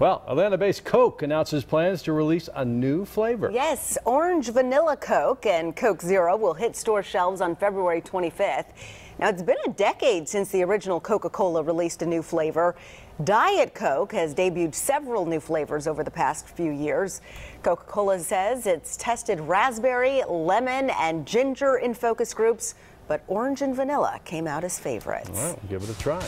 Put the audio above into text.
Well, Atlanta-based Coke announces plans to release a new flavor. Yes, Orange Vanilla Coke and Coke Zero will hit store shelves on February 25th. Now, it's been a decade since the original Coca-Cola released a new flavor. Diet Coke has debuted several new flavors over the past few years. Coca-Cola says it's tested raspberry, lemon, and ginger in focus groups, but orange and vanilla came out as favorites. Well, give it a try.